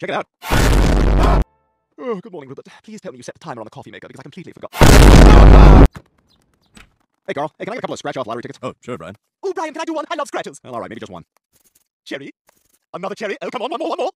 check it out. Oh, good morning, Rupert. Please tell me you set the timer on the coffee maker because I completely forgot. Hey, Carl. Hey, can I get a couple of scratch-off lottery tickets? Oh, sure, Brian. Oh, Brian, can I do one? I love scratches. Well, all right, maybe just one. Cherry. Another cherry. Oh, come on, one more, one more.